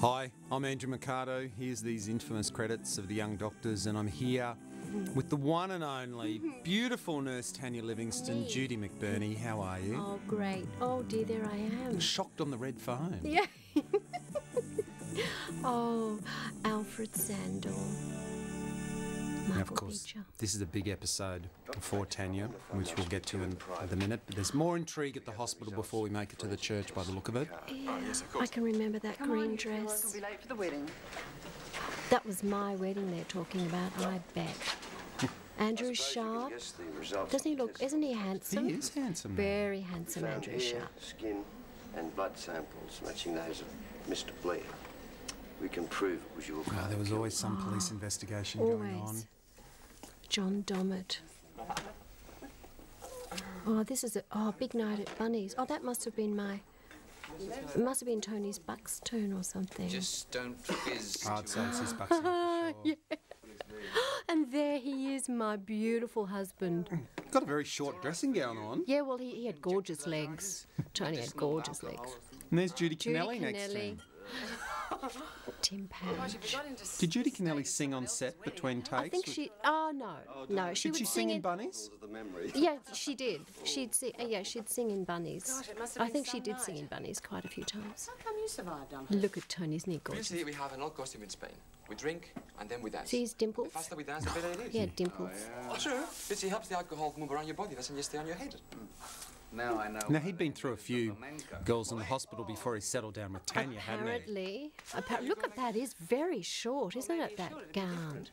Hi, I'm Andrew Mercado. Here's these infamous credits of the Young Doctors, and I'm here with the one and only beautiful nurse Tanya Livingston, Judy McBurney. How are you? Oh, great. Oh, dear, there I am. Shocked on the red phone. Yeah. oh, Alfred Sandor. Now, Michael of course, Beecher. this is a big episode for Tanya, which we'll get to in a minute. But there's more intrigue at the hospital before we make it to the church by the look of it. Yeah, I can remember that green dress. We'll be late for the wedding. That was my wedding they're talking about, I bet. Andrew Sharp. Doesn't he look, isn't he handsome? He is handsome. though. Very handsome, Found Andrew hair, Sharp. skin, and blood samples matching those of Mr. Blair. We can prove it was your Oh, there was always some police investigation going on. Always. John Dommett. Oh, this is a oh, big night at Bunny's. Oh, that must have been my. It must have been Tony's Buxton or something. Just don't fizz. Ah, I'd say it's his bucks. yeah. And there he is, my beautiful husband. Got a very short dressing gown on. Yeah, well, he, he had gorgeous legs. Tony had gorgeous legs. And there's Judy Judy Connelli next to him. Tim Pam. Did Judy Connelli sing on set between takes? I think she. Oh no, no, she Did would she sing sing in in. Bunnies? Yeah, she did. She'd sing. uh, Yeah, she'd sing in bunnies. I think she did sing in bunnies quite a few times. How come you survived, Uncle? Look at Tony, isn't he gorgeous? Usually we have an old costume in Spain. We drink and then we dance. See his dimples? The faster we dance, the better it is. Yeah, dimples. Oh, sure. This helps the alcohol move around your body, doesn't just stay on your head. Now I know. Now, he'd been through a few girls in the hospital before he settled down with Tanya, hadn't he? Apparently, look at that. Is very short, isn't it? That gown.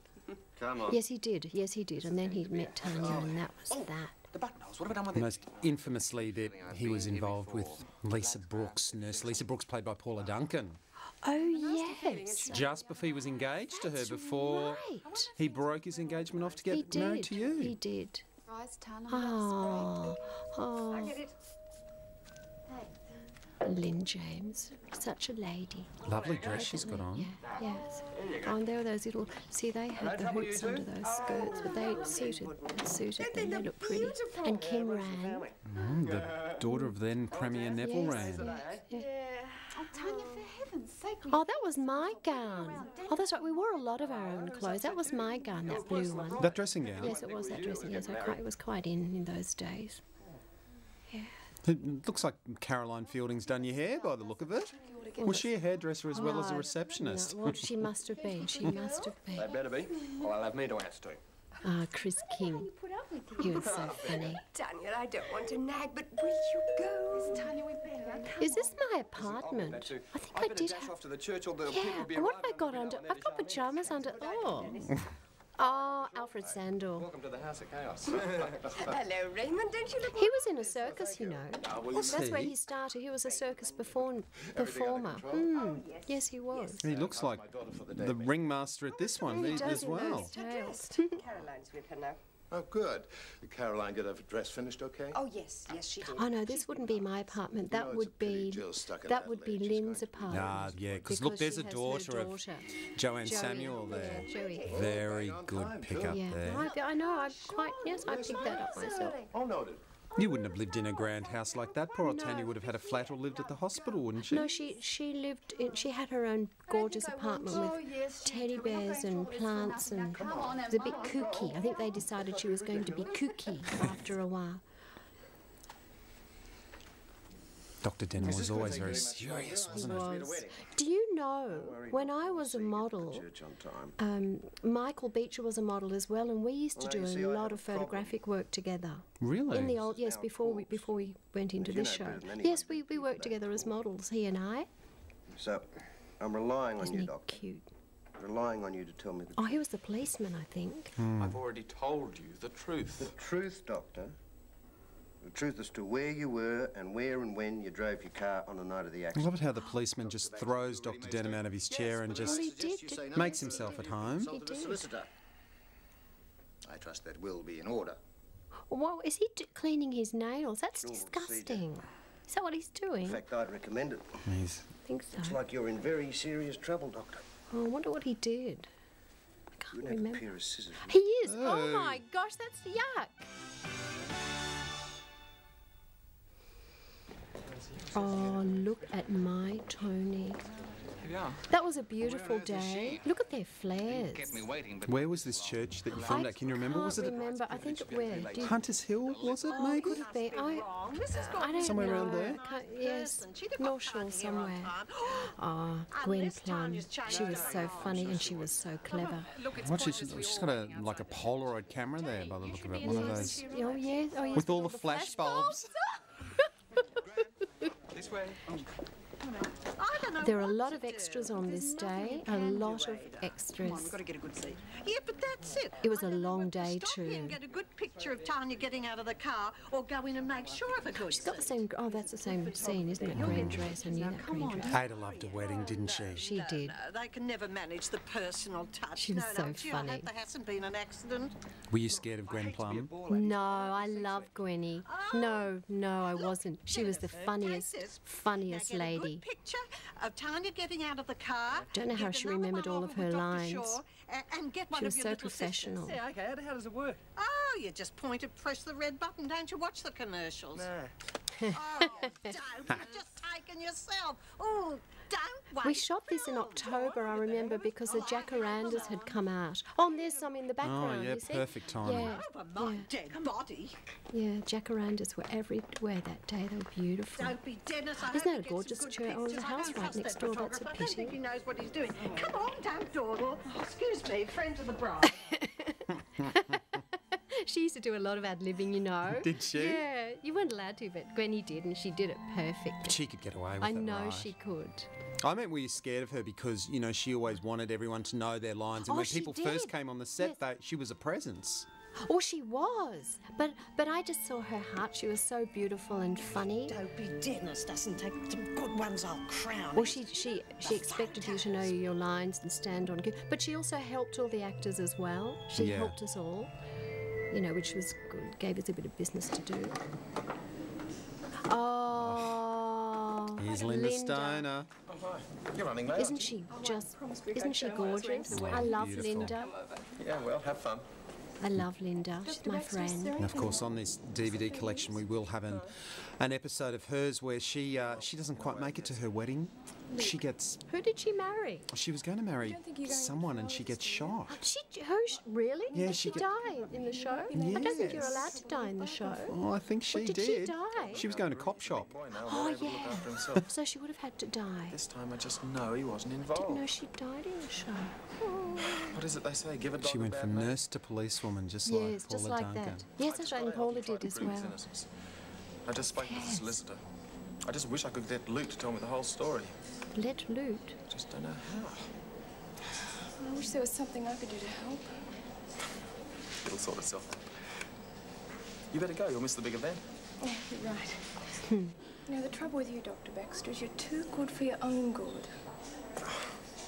Come on. Yes, he did. Yes, he did. And then he met Tanya, and that was oh, that. The buttonholes, what have we done with it? Most infamously, that he was involved with Lisa Brooks, nurse Lisa Brooks, played by Paula Duncan. Oh yes, Just before he was engaged to her, before right. he broke his engagement off to get married to you. He did. Rice Tana. Oh, oh, Get it? Lynn James, such a lady. Lovely dress she's got on. Yeah, yes. Oh, and there were those little. See, they had the hoops under those skirts, but they suited suited them. They looked pretty. And Kim Wran. Mm, the daughter of then Premier Neville Yes, Wran. yes, yeah. Oh, Tanya, for heaven's sake. Oh, that was my gown. Oh, that's right. We wore a lot of our own clothes. That was my gown, that blue one. That dressing gown. Yes, it was that dressing. gown. I quite, it was quite in in those days. Yeah. It looks like Caroline Fielding's done your hair by the look of it. Was she a hairdresser as well as a oh, No, receptionist? No, well, she must have been. She must have been. They better be. Well, I'll have me to answer to. Ah, Chris King. Put up with He was so funny. Daniel, I don't want to nag, but will you go? Tanya, we better. Is this my apartment? I think I did have. off to the church, or the Yeah. and What have I got under? I've got pajamas under. Oh. Oh, Alfred Sandor. Welcome to the house of chaos. Hello, Raymond. Don't you look He was in a circus, you know. Was That's where he? he started. He was a circus perform- performer. Hmm. Yes, he was. He looks like the ringmaster at this one He he- does as well. Caroline's with her now. Oh, good. Did Caroline get her dress finished okay? Oh, yes, yes, she did. Oh no, this wouldn't be my apartment. That know, would be Jill's stuck that that would be Lynn's going to be- apartment. Ah, yeah, because look, there's a has her daughter of daughter. Joanne Joey, Samuel there. Joey. Very good pickup Yeah, there. I, I know. I quite yes, I picked that up myself. Oh, noted. You wouldn't have lived in a grand house like that. Poor old Tanya would have had a flat or lived at the hospital, wouldn't she? No, she she lived. In, she had her own gorgeous apartment with teddy bears and plants, and it was a bit kooky. I think they decided she was going to be kooky after a while. Dr. Denner was always very serious, wasn't he? was. Do you know when I was a model? Church on time. Um, Michael Beecher was a model as well, and we used to do you see, a I lot of photographic work together. Really? In the old, yes, before we before we went into this show. better than anyone. Yes, we, we worked together as models, he and I. So, I'm relying on Isn't you, he Doctor. cute? Relying on you to tell me the Oh, he was the policeman, I think. I've already told you the truth. The truth, Doctor. The truth as to where you were and where and when you drove your car on the night of the accident. I accident. love it how the policeman just throws Dr. Denham out of his chair and just Well, he did. did- makes himself at home. He did. solicitor. I trust that will be in order. What is he d- cleaning his nails? That's Sure, disgusting. Is that what he's doing? In fact, I'd recommend it. He's I think so. It's like you're in very serious trouble, Doctor. Oh, I wonder what he did. I can't wouldn't have a remember. pair of scissors. He is. Oh Oh. my gosh, that's the yuck. Oh, look at my Tony. That was a beautiful day. Look at their flares. Where was this church that you filmed I at? Can you remember? Was it can't at remember. I think it where? Do you- Hunters Hill? Was it Oh, maybe? could have been. I, I don't Somewhere know. around there? Yes, North Shore somewhere. Oh, Gwen Plumb. She was so funny and she was so clever. What she's, she's got a like a Polaroid camera there by the look of it. One of those Oh yes, oh yes. with all the flash bulbs. This way. There are a lot of extras on this day. A lot of extras. Got to get a good seat. Yeah, but that's it. It was a I never long want to day stop here and too. get a good picture of Tanya getting out of the car, or go in and make sure of a good She's got the same. Oh, that's the same scene, isn't it? Green dress. I knew that green dress. Ada loved a wedding, didn't she? She did. They can never manage the personal touch. She was no, so no, gee, I funny. hope there hasn't been an accident. Were you scared of Gwen Plumb? No, I love Gwenny. Oh. No, no, I wasn't. She was the funniest, funniest lady. Good picture of Tanya getting out of the car. Don't know how she remembered all of her lines. Shaw, and get one She of was your so little sisters. professional. Yeah, okay. How, how does it work? Oh, you just point and press the red button. Don't you watch the commercials? Nah. Oh, don't. You've just taken yourself. Oh, don't We shot this in October, I remember, because the jacarandas had come out. Oh, and there's some in the oh, background. Oh, yeah, you see? perfect timing. Oh, yeah, yeah, yeah. Jacarandas were everywhere that day. They were beautiful. Don't be Dennis. I Isn't that a gorgeous good church? Oh, there's a house right next door. That's a photographer. I don't think pity. he knows what he's doing. Oh. Come on, don't dawdle. Excuse me, friend of the bride. She used to do a lot of ad libbing, you know. Did she? Yeah, you weren't allowed to, but Gwenny did, and she did it perfectly. She could get away with I it, I know right? she could. I meant were you scared of her because you know she always wanted everyone to know their lines, and Oh, when she people first came on the set, Yes. they, she was a presence. Oh, she was. But but I just saw her heart. She was so beautiful and funny. Don't be Dennis. Doesn't take the good ones I'll crown. Well, she she she expected you to know your lines and stand on cue, but she also helped all the actors as well. She Yeah. helped us all, you know, which was good. Gave us a bit of business to do. Oh, Here's Linda, Stoner. You're running late. Isn't she just? Isn't she gorgeous? Wow, I love beautiful. Linda. Yeah, well, have fun. I love Linda. She's my friend. And of course, on this DVD collection, we will have an, an episode of hers where she uh, she doesn't quite make it to her wedding. She gets Who did she marry? she was going to marry someone and she gets shot. She who? Really? Yeah, Did she she die in the show? I don't think you're allowed to die in the show. Oh, I think she did did. she die? She was going to cop shop. Boy, now Oh more able to look yeah. So she would have had to die. This time I just know he wasn't involved. I Didn't know she died in the show. Oh. What is it they say? Give a dog She a went bad from name? nurse to policewoman, just Yes, like just Paula like Duncan. that. Yes, that's right, and Paula did as well. innocence. I just spoke to the Yes. solicitor. I just wish I could get Luke to tell me the whole story. Let loot. Just don't know how. I wish there was something I could do to help. It'll sort itself out. You better go. You'll miss the big event. Yeah, oh, you're right. you know, the trouble with you, Dr. Baxter, is you're too good for your own good.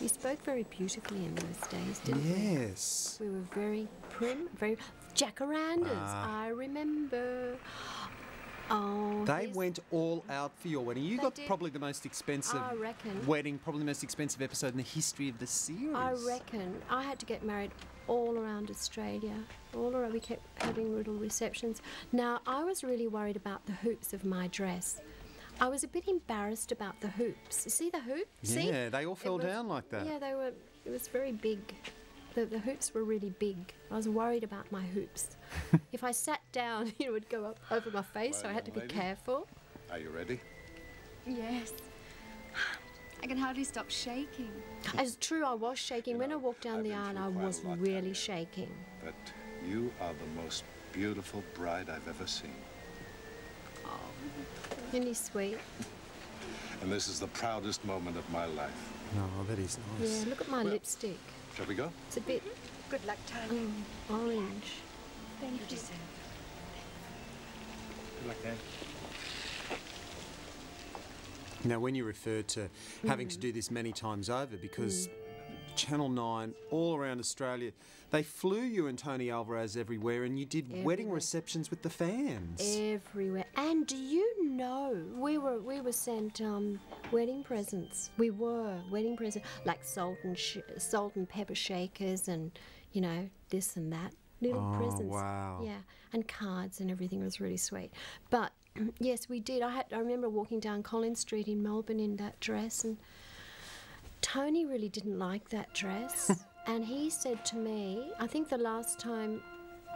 We spoke very beautifully in those days, didn't we? Yes. We were very prim, very jacarandas. Ah. I remember. Oh, They went all out for your wedding. You got did. probably the most expensive wedding, probably the most expensive episode in the history of the series. I reckon I had to get married all around Australia. All around, we kept having little receptions. Now, I was really worried about the hoops of my dress. I was a bit embarrassed about the hoops. See the hoop? See? Yeah, they all fell was- down like that. Yeah, they were. It was very big. The, the hoops were really big. I was worried about my hoops. if I sat down, it would go up over my face, so I had to be lady. careful. Are you ready? Yes. I can hardly stop shaking. It's true, I was shaking. When I walked down I've the aisle, I was really Tanya. shaking. But you are the most beautiful bride I've ever seen. Oh. Isn't he sweet? And this is the proudest moment of my life. Oh, that is nice. Yeah, look at my lipstick. Shall we go? It's a bit Good luck, Tanya. um, orange. Thank you. Good luck, Dan. Now, when you refer to having to do this many times over, because Channel 9, all around Australia, they flew you and Tony Alvarez everywhere, and you did wedding receptions with the fans. Everywhere. And do you know we were we were sent um, wedding presents. We were wedding presents like salt and sh- salt and pepper shakers and you know this and that little Oh, presents. wow. Yeah, and cards and everything was really sweet. But yes, we did. I had I remember walking down Collins Street in Melbourne in that dress and. Tony really didn't like that dress. and he said to me, I think the last time,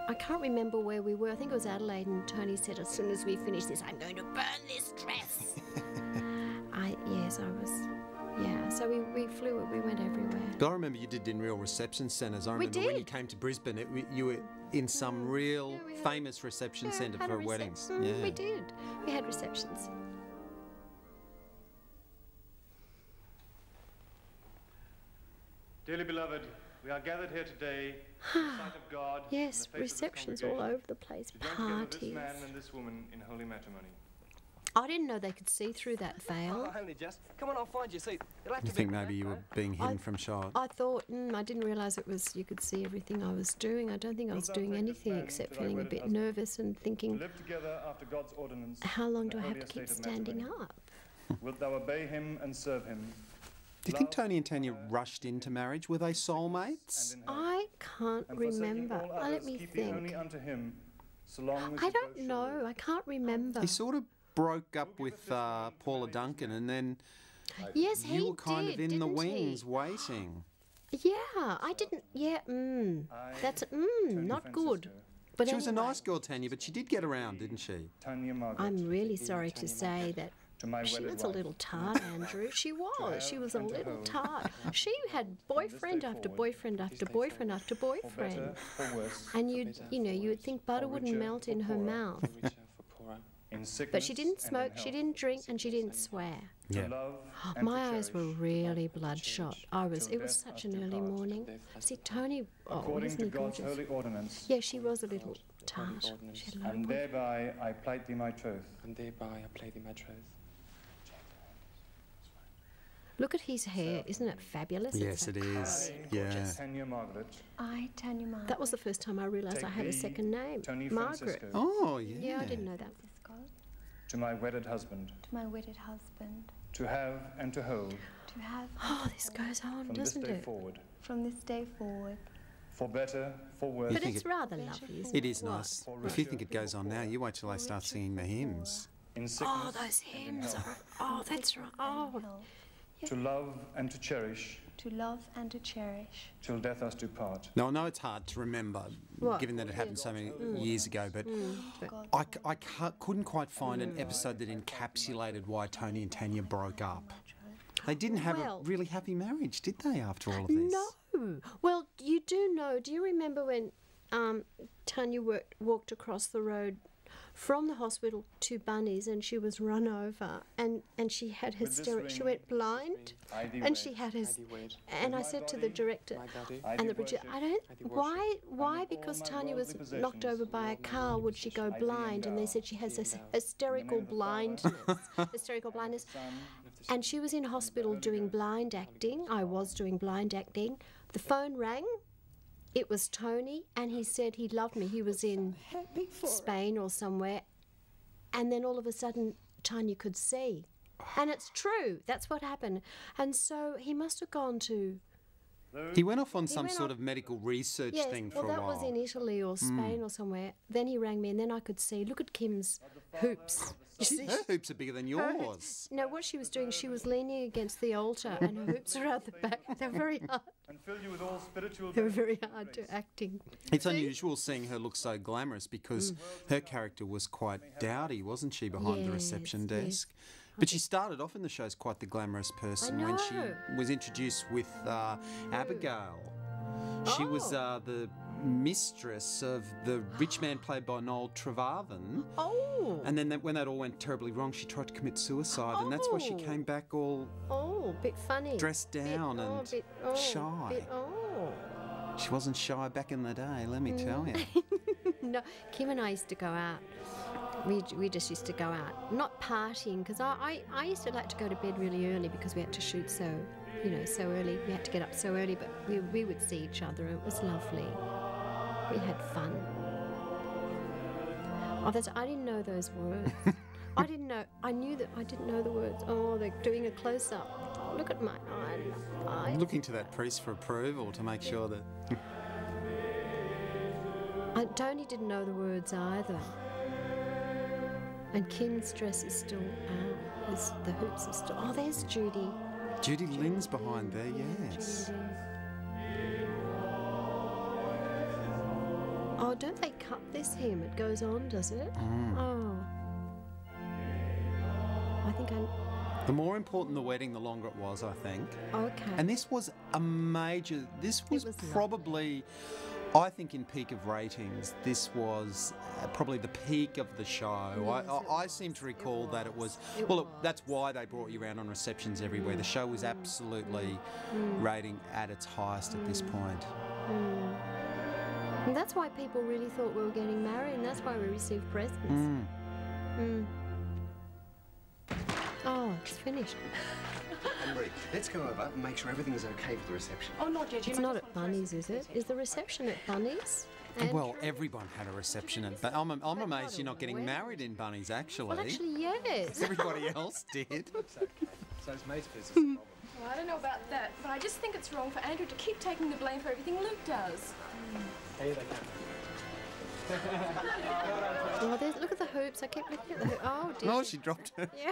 I can't remember where we were, I think it was Adelaide, and Tony said, as soon as we finish this, I'm going to burn this dress. I, yes, I was, yeah. So we, we flew, we went everywhere. But I remember you did in real reception centres. I We remember when you came to Brisbane, it, you were in some real Yeah, had- famous reception Yeah, centre for recep- weddings. Mm, yeah. We did. We had receptions. Dearly beloved, we are gathered here today in the sight of God. Yes, the face of this receptions all over the place, to join parties. this man and this woman in holy matrimony. I didn't know they could see through that veil. Only just. Come on, I'll find you a seat. It'll have You to think be maybe you were being hidden from shot? I thought, mm, I didn't realise it was, you could see everything I was doing. I don't think I was thou doing anything except feeling a bit nervous and thinking, live together after God's ordinance. how long do I have to keep standing up? Wilt thou obey him and serve him? Do you think Tony and Tanya rushed into marriage? Were they soulmates? I can't remember. all Oh, let me keep only think. unto him, so long as I don't both know. I can't remember. He sort of broke up with uh, Paula Duncan, and then Yes, he you were kind did, of in the didn't he? wings waiting. Yeah, I didn't. Yeah, mm, that's mm, not good. But she was a nice girl, Tanya, but she did get around, didn't she? Tanya Margaret. I'm really sorry to say that To my she wedded was a wife. little tart, Andrew. She was. She was a little tart. She had boyfriend after boyfriend after boyfriend after For boyfriend. better, for worse, And you, you know, you would think butter wouldn't melt in her mouth. But she didn't smoke, she didn't drink, and she didn't swear. Yeah. My eyes were really bloodshot. I was. It was such an early morning. See, Tony. Oh, according isn't to he God's gorgeous? holy ordinance. Yeah, she was a little tart. She had low And thereby I plight thee my troth. And thereby I play thee my troth. Look at his hair. Isn't it fabulous? Yes, It's it a Yeah. Tanya Margaret, I, Tanya Margaret. That was the first time I realised Take I had a second name. Tony Margaret. Francisco. Oh, yeah. Yeah, I didn't know that. Francisco, to my wedded husband, to my wedded husband, to have and to hold to have Oh, this goes on, from this doesn't day it? forward, from this day forward. for better, for worse. But it's it- rather lovely, isn't It it? is What? nice. If you think it goes on now, you wait till I start singing the hymns. in oh, sickness Oh, those hymns are. Oh, that's right. Oh, to love and to cherish, To love and to cherish. till death us do part. Now, I know it's hard to remember, What? given that it happened so many mm. years ago, but mm. God. I, c- I ca- couldn't quite find an mm. episode that encapsulated why Tony and Tanya broke up. They didn't have Well- a really happy marriage, did they, after all of this? no. Well, you do know. Do you remember when um, Tanya worked, walked across the road from the hospital to Bunny's and she was run over and, and she had With hysterics. She went blind and she had his. And I said to the director my body, I and the producer, I don't. I thee worship, Why? Why? Because Tanya was knocked over by a car. Would she go blind? And they said she has this endow. hysterical of the Father, blindness. hysterical blindness. And she was in hospital doing blind acting. I was doing blind acting. The phone rang. It was Tony, and he said he loved me. He was in Spain or somewhere. And then all of a sudden, Tanya could see. And it's true. That's what happened. And so he must have gone to. He went off on He some sort off- of medical research Yes, thing well, for a that was in Italy or Spain or somewhere. Then he rang me, and then I could see. Look at Kim's hoops. You Her hoops are bigger than yours. hoops- No, what she was doing, she was leaning against the altar, and her hoops are out the back. They're very hard. And fill you with all spiritual They were very hard to grace. acting. It's unusual seeing her look so glamorous because her character was quite dowdy, wasn't she, behind the reception Mm. Yes, yes. desk? But she started off in the show as quite the glamorous person when she was introduced with uh, Abigail. She was Oh. uh, the mistress of the rich man played by Noel Trevarthen. Oh, And then that, when that all went terribly wrong, she tried to commit suicide, and that's why she Oh. came back all oh, bit funny. dressed Bit- down oh, and bit, oh, shy. Bit, oh. She wasn't shy back in the day, let me Mm. tell you. no, Kim and I used to go out. We, we just used to go out, not partying, because I, I, I used to like to go to bed really early because we had to shoot so, you know, so early. We had to get up so early, but we, we would see each other. It was lovely. We had fun. Oh, that's, I didn't know those words. I didn't know. I knew that I didn't know the words. Oh, they're doing a close up. Oh, look at my eye. eye. Looking to that priest for approval to make sure that. I, Tony didn't know the words either. And Kim's dress is still out. There's, the hoops are still. Oh, there's Judy. Judy Lynn's behind there, yes. Oh, don't they cut this hem? It goes on, does it? Mm. Oh. I think I'm. The more important the wedding, the longer it was, I think. Okay. And this was a major. This was, was lovely. I think, in peak of ratings. This was uh, probably the peak of the show. Yes, I, I, I seem to recall that it was. It well, it- was. that's why they brought you around on receptions everywhere. The show was absolutely rating at its highest at this point. Mm. And that's why people really thought we were getting married, and that's why we received presents. Oh, it's finished. Anne-Marie, let's go over and make sure everything is okay for the reception. Oh, not yet. It's not at Bunny's, is it? Is the reception at Bunny's? Well, everyone had a reception at. But I'm, I'm amazed you're not getting married in Bunnies. Actually, Well, actually, yes. everybody else did. So's mate's business. Well, I don't know about that, but I just think it's wrong for Andrew to keep taking the blame for everything Luke does. Here they come. Oh, look at the hoops. I keep looking at the hoops. Oh, oh, dear. Oh, she dropped her. Yeah.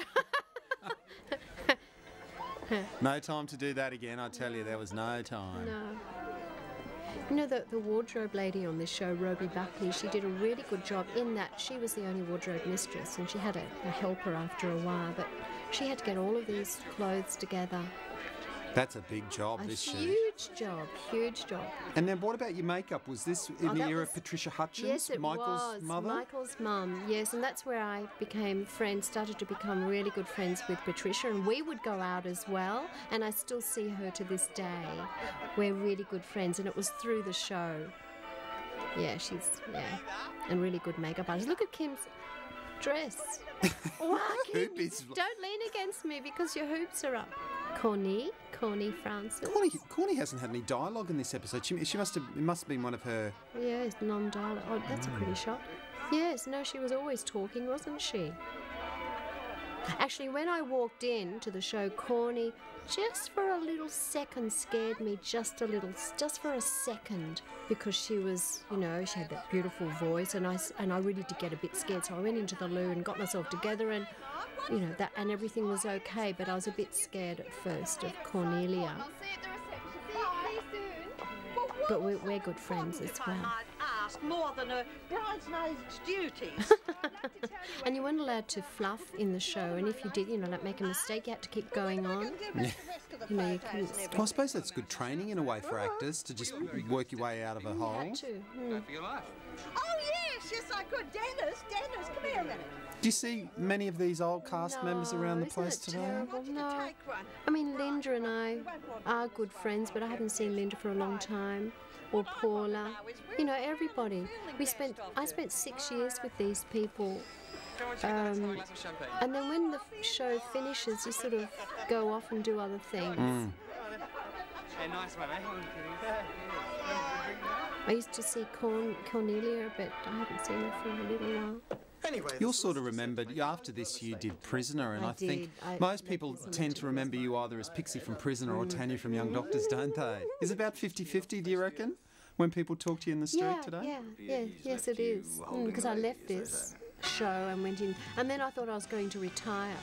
No time to do that again. I tell you, there was no time. No. You know, the, the wardrobe lady on this show, Roby Buckley, she did a really good job in that she was the only wardrobe mistress and she had a, a helper after a while, but she had to get all of these clothes together. That's a big job, A this shoot. huge job, huge job. And then what about your makeup? Was this in Oh, the era was- of Patricia Hutchins, Yes, it Michael's was. mother? Michael's mum, yes, and that's where I became friends, started to become really good friends with Patricia, and we would go out as well, and I still see her to this day. We're really good friends, and it was through the show. Yeah, she's, yeah, and really good makeup artist. Look at Kim's dress. wow, Hoop is- don't lean against me because your hoops are up. Corny, Corny Frances. Corny, Corny hasn't had any dialogue in this episode. She, she must have. It must have been one of her. Yes, non-dialogue. Oh, that's a hmm. pretty shot. Yes, no, she was always talking, wasn't she? Actually, when I walked in to the show, Corny just for a little second scared me, just a little, just for a second, because she was, you know, she had that beautiful voice, and I and I really did get a bit scared. So I went into the loo and got myself together, and you know that, and everything was okay. But I was a bit scared at first of Cornelia. But we're, we're good friends as well. I'd ask more than a bridesmaid's duties. And you weren't allowed to fluff in the show, and if you did, you know, like make a mistake, you had to keep going on. Yeah. You know, you couldn't. Well, I suppose that's good training in a way for actors to just work your way out of a hole. Had to. hmm. For your life. oh, yes, yes, I could. Dennis, Dennis, come here a minute. Do you see many of these old cast members around the place today? No. I mean, Linda and I are good friends, but I haven't seen Linda for a long time. Or Paula. You know, everybody. We spent. I spent six years with these people. Um, and then when the show finishes, you sort of go off and do other things. Mm. Hey, nice one, eh? I used to see Corn- Cornelia, but I haven't seen her for a little while. Anyway, You're sort of remembered after this. You did Prisoner, and I I, think. I- most I people Prisoner tend too. to remember you either as Pixie from Prisoner or Tanya from Young Doctors, don't they? Is it about 50-50, Do you reckon? When people talk to you in the street yeah, today? Yeah, yeah, yes, it is. Mm, because I left this show and went in, and then I thought I was going to retire.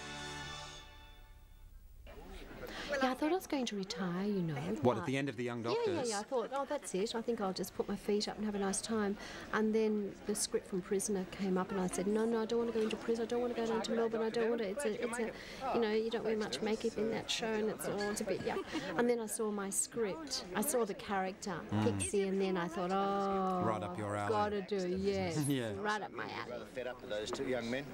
Yeah, I thought I was going to retire, you know. What at the end of the Young Doctors? yeah, yeah. I thought, oh, that's it. I think I'll just put my feet up and have a nice time. And then the script from Prisoner came up, and I said, no, no, I don't want to go into prison. I don't want to go down to Melbourne. I don't want to. It's a, it's a, you know, you don't wear much makeup in that show, and it's oh, all a bit yuck. And then I saw my script. I saw the character mm. Pixie, and then I thought, oh, Right up your alley. Gotta do, yes, Yeah. right up my alley. rather fed up with those two young men.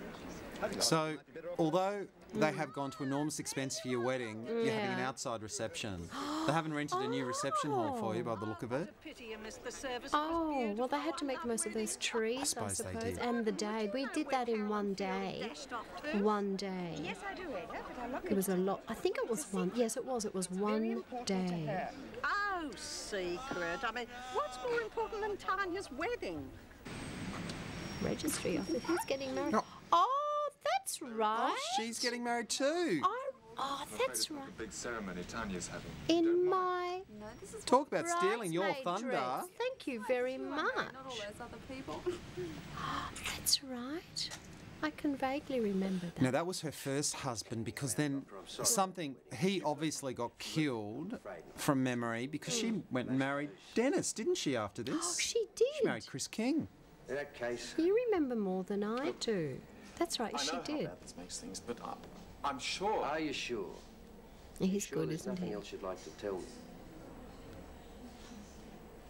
So, although they mm. have gone to enormous expense for your wedding, you're having an outside reception. they haven't rented a new reception hall for you by the look of it. Pity you missed the service. Oh, well, they had to make oh, the most of those trees, I suppose suppose, they did. and the day. We did that in one day. One day. Yes, I do, Ada, but I'm not It was a lot. I think it was one. Yes, it was. It was one day. Oh, secret. I mean, what's more important than Tanya's wedding? Registry office. Who's getting married? Oh. Oh, that's right. Oh, she's getting married too. I, oh, that's right. Big ceremony Tanya's having. In my No, this is Talk about stealing your thunder. dress. Thank you very much. Not all those other people. That's right. I can vaguely remember that. Now that was her first husband because then something he obviously got killed from memory because she hmm. went and married Dennis, didn't she? After this, Oh, she did. She married Chris King. In that case, You remember more than I do. That's right, I she know how did. bad this makes things, but I, I'm sure. are you sure? He's sure good, isn't nothing he? else you'd like to tell me?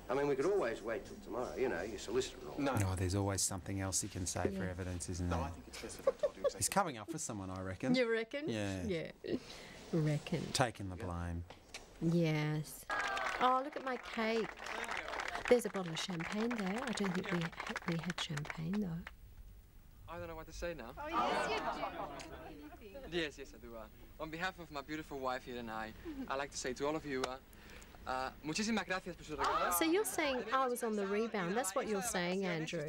I mean, we could always wait till tomorrow, you know, your solicitor and all. No. Oh, there's always something else he can say for evidence, isn't there? No, there? I think it's best if I told you exactly. He's coming up for someone, I reckon. You reckon? Yeah. Yeah. Reckon. Taking the blame. Yes. Oh, look at my cake. There's a bottle of champagne there. I don't think we ha- we had champagne though. I don't know what to say now. Oh, yes, you do. Yes, yes, I do. Uh, on behalf of my beautiful wife here and I, I'd like to say to all of you, uh, uh, muchísimas gracias por su regalo. So you're saying I was on the rebound. That's what you're saying, Andrew.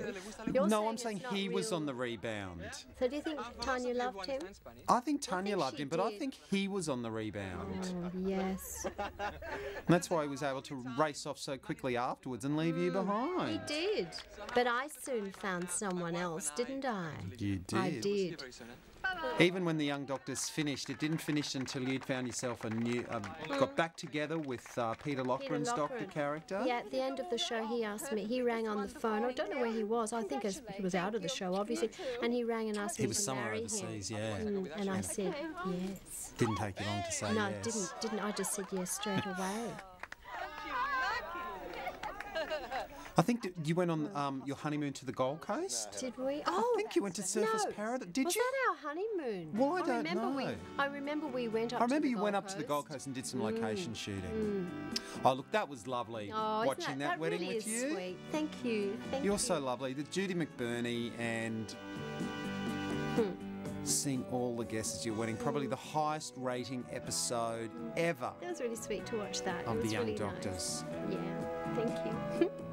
You're no, I'm saying not he was on the rebound. So do you think Tanya loved him? I think Tanya think loved she him, but I think he was on the rebound. Oh, yes. And that's why he was able to race off so quickly afterwards and leave you hmm. behind. He did. But I soon found someone else, didn't I? You did. I did. Even when the Young Doctors finished, it didn't finish until you'd found yourself a new, um, got back together with uh, Peter Loughran's doctor character. Yeah, at the end of the show, he asked me. He rang on the phone. I don't know where he was. I think he was out of the show, obviously. And he rang and asked me. He me was to somewhere marry overseas, him. yeah. Mm, and I said yes. Didn't take you long to say no, yes. didn't. Didn't. I just said yes straight away. I think that you went on um, your honeymoon to the Gold Coast. Did we? Oh, I think you went to Surfers no. Paradise. Did was you? that our honeymoon? Well, I don't remember We, know. I remember we went up. I remember to the you went Gold up to the Coast. Gold Coast and did some location shooting. Oh, look, that was lovely Oh, watching that, wedding really with is you. Sweet. Thank you. Thank You're you. so lovely. The Judy McBurney and Hmm. seeing all the guests at your wedding, probably the highest rating episode ever It was really sweet to watch that. It of was the Young really Doctors. Nice. Yeah. Thank you.